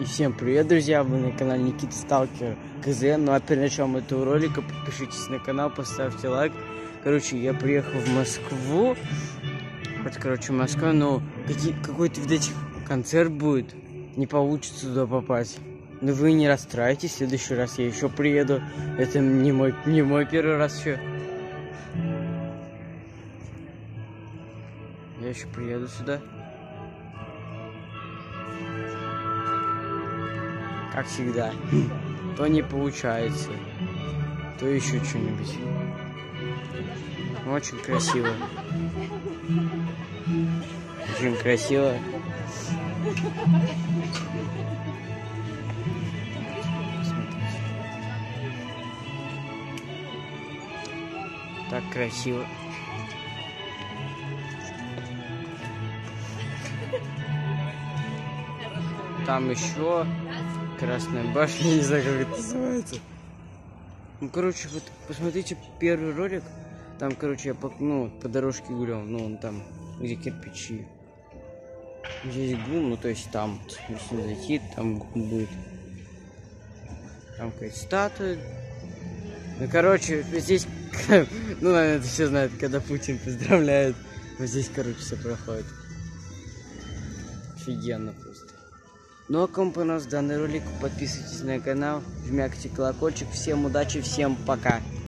И всем привет, друзья! Вы на канале Никита Сталкер КЗ. Ну а перед началом этого ролика подпишитесь на канал, поставьте лайк. Короче, я приехал в Москву. Вот, короче, Москва, но какой-то, видать, концерт будет. Не получится туда попасть. Но вы не расстраивайтесь, в следующий раз я еще приеду. Это не мой, не мой первый раз еще. Я еще приеду сюда. Как всегда. То не получается, то еще что-нибудь. Очень красиво. Очень красиво. Так красиво. Там еще Красная башня, не знаю, как это называется. Ну, короче, вот посмотрите первый ролик. Там, короче, я по, ну, по дорожке гулял, ну, он там, где кирпичи. Здесь гум, ну, то есть там, если зайти, там гум будет. Там какая-то статуя. Ну, короче, здесь, ну, наверное, это все знают, когда Путин поздравляет. Вот здесь, короче, все проходит. Офигенно просто. Ну а кому понравился данный ролик, подписывайтесь на канал, жмякайте колокольчик. Всем удачи, всем пока.